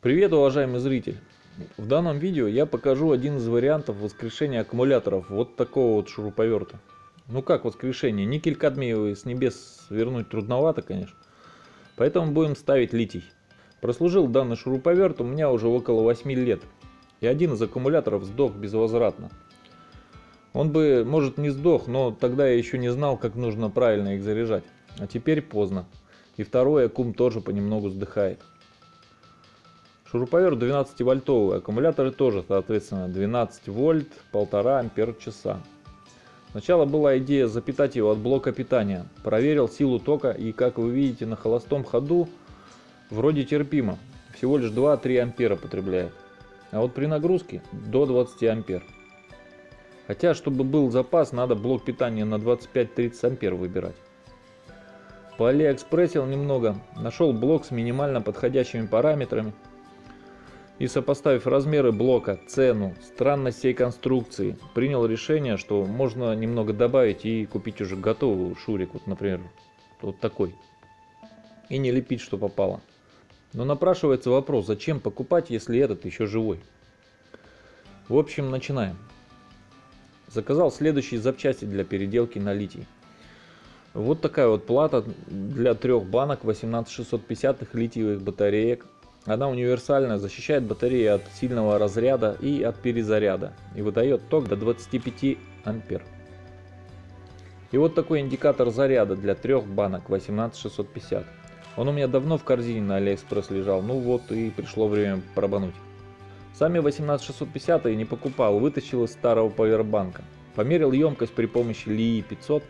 Привет, уважаемый зритель! В данном видео я покажу один из вариантов воскрешения аккумуляторов вот такого вот шуруповерта. Ну как воскрешение? Никель-кадмиевый с небес вернуть трудновато, конечно. Поэтому будем ставить литий. Прослужил данный шуруповерт у меня уже около 8 лет. И один из аккумуляторов сдох безвозвратно. Он бы, может, не сдох, но тогда я еще не знал, как нужно правильно их заряжать. А теперь поздно. И второй аккум тоже понемногу сдыхает. Шуруповерт 12 вольтовый, аккумуляторы тоже, соответственно, 12 вольт, 1,5 ампер часа. Сначала была идея запитать его от блока питания. Проверил силу тока и, как вы видите, на холостом ходу вроде терпимо. Всего лишь 2-3 ампера потребляет. А вот при нагрузке до 20 ампер. Хотя, чтобы был запас, надо блок питания на 25-30 ампер выбирать. Поалиэкспрессил немного, нашел блок с минимально подходящими параметрами и сопоставив размеры блока, цену, странность всей конструкции, принял решение, что можно немного добавить и купить уже готовый шурик, вот, например, вот такой, и не лепить, что попало. Но напрашивается вопрос, зачем покупать, если этот еще живой? В общем, начинаем. Заказал следующие запчасти для переделки на литий. Вот такая вот плата для трех банок 18650 литиевых батареек. Она универсальная, защищает батареи от сильного разряда и от перезаряда и выдает ток до 25 ампер. И вот такой индикатор заряда для трех банок 18650. Он у меня давно в корзине на Алиэкспресс лежал, ну вот и пришло время пробануть. Сами 18650 я не покупал, вытащил из старого павербанка. Померил емкость при помощи Ли 500.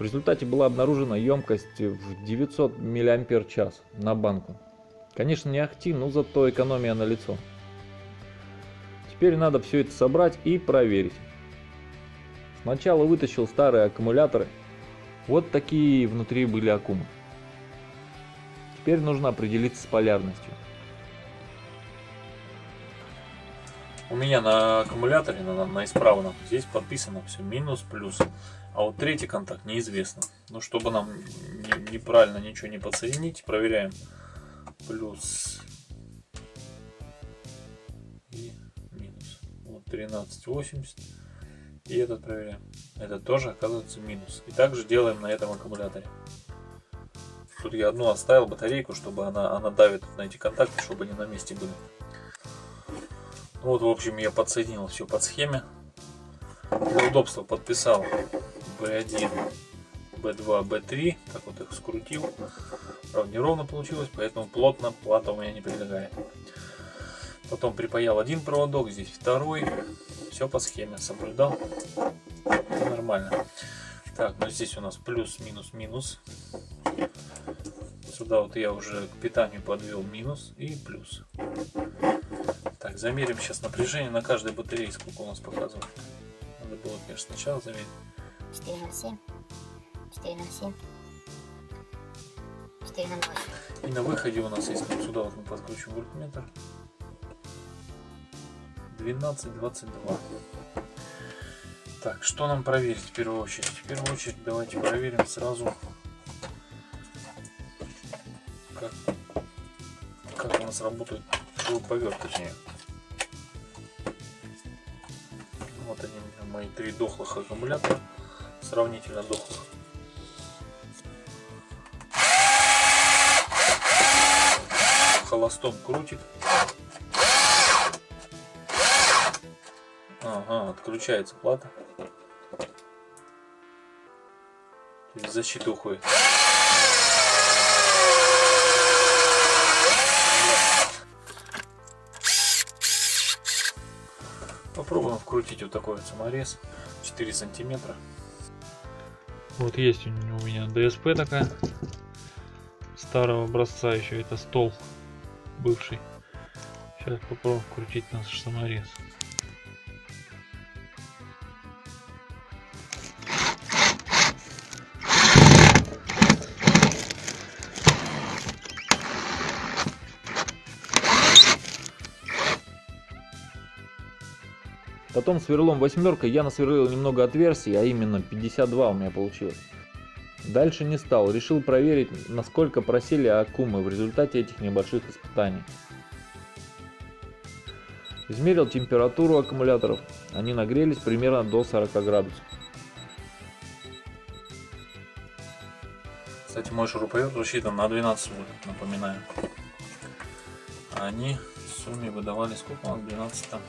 В результате была обнаружена емкость в 900 мАч на банку. Конечно не ахти, но зато экономия на лицо. Теперь надо все это собрать и проверить. Сначала вытащил старые аккумуляторы. Вот такие внутри были аккумы. Теперь нужно определиться с полярностью. У меня на аккумуляторе, на, на исправном, здесь подписано все минус, плюс. А вот третий контакт неизвестно. Ну, чтобы нам не, неправильно ничего не подсоединить, проверяем. Плюс и минус. Вот 1380. И этот проверяем. Это тоже оказывается минус. И также делаем на этом аккумуляторе. Тут я одну оставил батарейку, чтобы она, она давит на эти контакты, чтобы они на месте были. Вот, в общем, я подсоединил все под схеме. Для удобства подписал B1, B2, B3. Так вот их скрутил. Правда, неровно получилось, поэтому плотно плата у меня не прилегает. Потом припаял один проводок, здесь второй. Все по схеме соблюдал. Нормально. Так, ну здесь у нас плюс, минус, минус. Сюда вот я уже к питанию подвел минус и плюс. Так, замерим сейчас напряжение на каждой батарее, сколько у нас показывает. Надо было, конечно, сначала замерить. 407, 407, 408. И на выходе у нас, если сюда вот мы подкручиваем вольтметр, 12.22. Так, что нам проверить в первую очередь? В первую очередь давайте проверим сразу, как, как у нас работает шуруповерт, точнее. Вот они мои три дохлых аккумулятора, сравнительно дохлых. Холостом крутит. Ага, отключается плата. Через защиту уходит. Попробуем вкрутить вот такой вот саморез. 4 сантиметра. Вот есть у меня ДСП такая. Старого образца еще это стол бывший. Сейчас попробуем вкрутить наш саморез. Потом сверлом восьмеркой я насверлил немного отверстий, а именно 52 у меня получилось. Дальше не стал, решил проверить, насколько просели аккумы в результате этих небольших испытаний. Измерил температуру аккумуляторов. Они нагрелись примерно до 40 градусов. Кстати, мой шуруповерт рассчитан на 12 вольт, напоминаю. А они в сумме выдавали сколько у нас 12 там?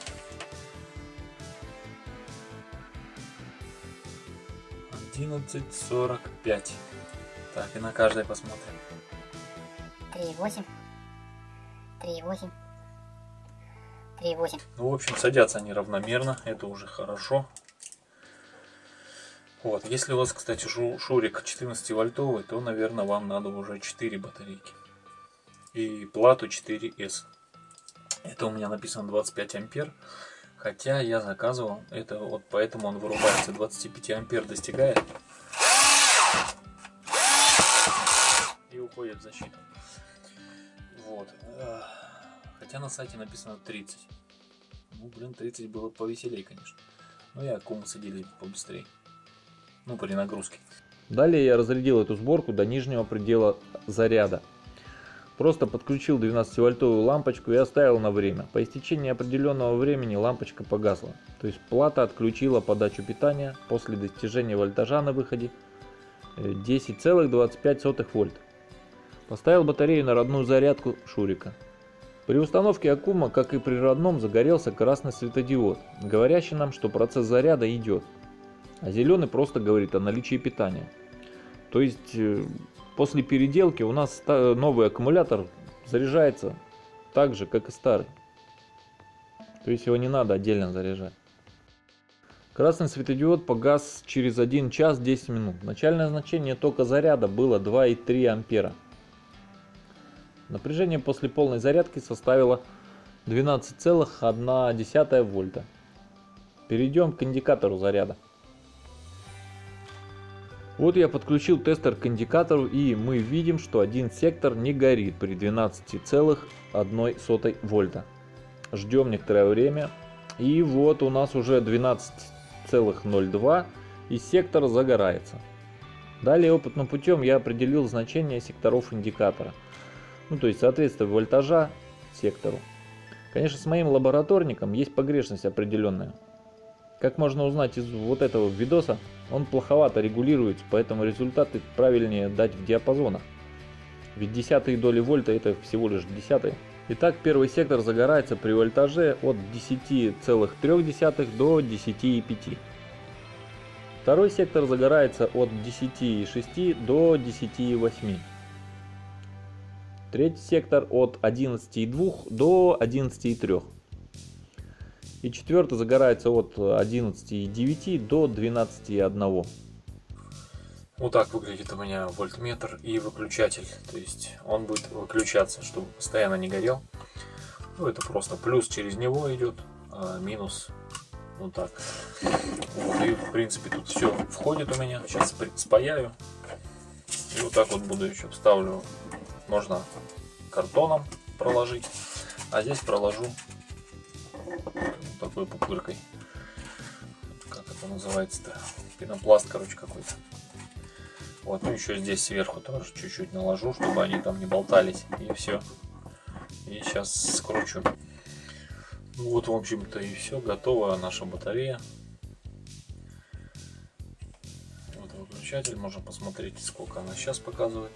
11.45. Так, и на каждой посмотрим. 3,8. 3,8. 3,8. Ну, в общем, садятся они равномерно, это уже хорошо. Вот, если у вас, кстати, шу- шурик 14 вольтовый, то, наверное, вам надо уже 4 батарейки. И плату 4S. Это у меня написано 25 ампер. Хотя я заказывал, это вот поэтому он вырубается. 25 ампер достигает. И уходит в защиту. Вот. Хотя на сайте написано 30. Ну, блин, 30 было повеселее, конечно. Но я комусы делить побыстрее. Ну, при нагрузке. Далее я разрядил эту сборку до нижнего предела заряда. Просто подключил 12-вольтовую лампочку и оставил на время. По истечении определенного времени лампочка погасла. То есть плата отключила подачу питания после достижения вольтажа на выходе э, 10,25 вольт. Поставил батарею на родную зарядку шурика. При установке Акума, как и при родном, загорелся красный светодиод, говорящий нам, что процесс заряда идет. А зеленый просто говорит о наличии питания. То есть э, после переделки у нас новый аккумулятор заряжается так же, как и старый. То есть его не надо отдельно заряжать. Красный светодиод погас через 1 час 10 минут. Начальное значение тока заряда было 2,3 ампера. Напряжение после полной зарядки составило 12,1 вольта. Перейдем к индикатору заряда. Вот я подключил тестер к индикатору и мы видим, что один сектор не горит при 12,1 вольта. Ждем некоторое время и вот у нас уже 12,02 и сектор загорается. Далее опытным путем я определил значение секторов индикатора. Ну то есть соответствие вольтажа сектору. Конечно с моим лабораторником есть погрешность определенная. Как можно узнать из вот этого видоса, он плоховато регулируется, поэтому результаты правильнее дать в диапазонах. Ведь десятые доли вольта это всего лишь десятые. Итак, первый сектор загорается при вольтаже от 10,3 до 10,5. Второй сектор загорается от 10,6 до 10,8. Третий сектор от 11,2 до 11,3. И четвертый загорается от 11,9 до 12,1. Вот так выглядит у меня вольтметр и выключатель. То есть он будет выключаться, чтобы постоянно не горел. Ну, это просто плюс через него идет, а минус вот так. Вот, и в принципе тут все входит у меня. Сейчас спаяю. И вот так вот буду еще вставлю. Можно картоном проложить. А здесь проложу такой пупыркой. Как это называется-то? Пенопласт, короче, какой-то. Вот, ну еще здесь сверху тоже чуть-чуть наложу, чтобы они там не болтались. И все. И сейчас скручу. Ну вот, в общем-то, и все. Готова наша батарея. Вот выключатель. Можно посмотреть, сколько она сейчас показывает.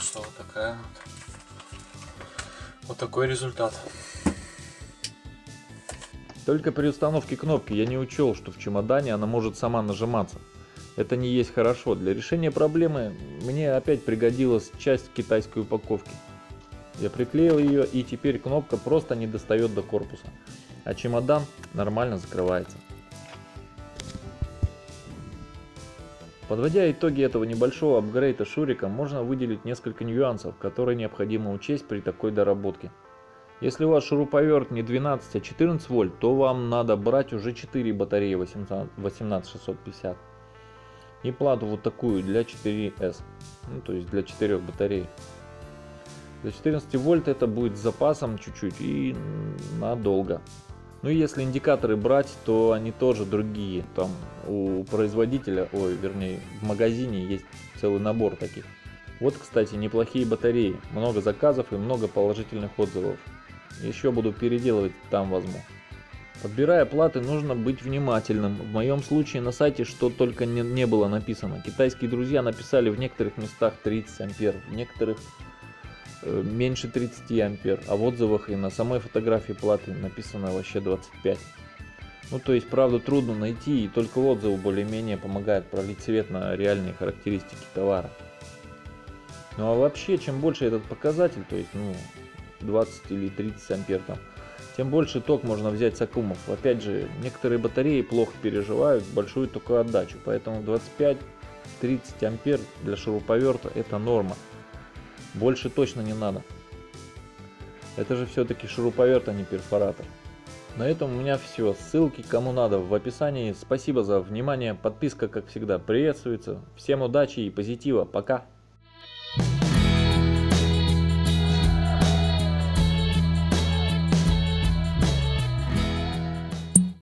Так что вот такая вот. Вот такой результат. Только при установке кнопки я не учел, что в чемодане она может сама нажиматься. Это не есть хорошо. Для решения проблемы мне опять пригодилась часть китайской упаковки. Я приклеил ее и теперь кнопка просто не достает до корпуса. А чемодан нормально закрывается. Подводя итоги этого небольшого апгрейда Шурика, можно выделить несколько нюансов, которые необходимо учесть при такой доработке. Если у вас шуруповерт не 12, а 14 вольт, то вам надо брать уже 4 батареи 18650. И плату вот такую для 4S, ну, то есть для 4 батарей. Для 14 вольт это будет с запасом чуть-чуть и надолго. Ну и если индикаторы брать, то они тоже другие. Там у производителя, ой, вернее, в магазине есть целый набор таких. Вот, кстати, неплохие батареи. Много заказов и много положительных отзывов. Еще буду переделывать, там возьму. Подбирая платы, нужно быть внимательным. В моем случае на сайте что только не, не было написано. Китайские друзья написали в некоторых местах 30 ампер, в некоторых меньше 30 ампер, а в отзывах и на самой фотографии платы написано вообще 25. Ну то есть правда трудно найти и только отзывы более-менее помогают пролить свет на реальные характеристики товара. Ну а вообще чем больше этот показатель, то есть ну 20 или 30 ампер там, тем больше ток можно взять с аккумов. Опять же, некоторые батареи плохо переживают большую токовую отдачу, поэтому 25-30 ампер для шуруповерта это норма. Больше точно не надо. Это же все-таки шуруповерт, а не перфоратор. На этом у меня все. Ссылки кому надо в описании. Спасибо за внимание. Подписка, как всегда, приветствуется. Всем удачи и позитива. Пока.